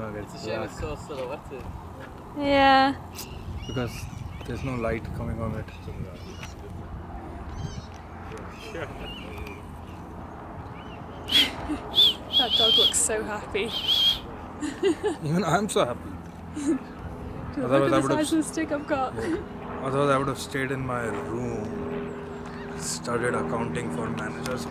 know, it's It's a shame black it's so silhouetted. Yeah. because there's no light coming on it. That dog looks so happy. Even I'm so happy. Otherwise I at the would have size of the stick I've got. Otherwise, I would have stayed in my room, started accounting for managers.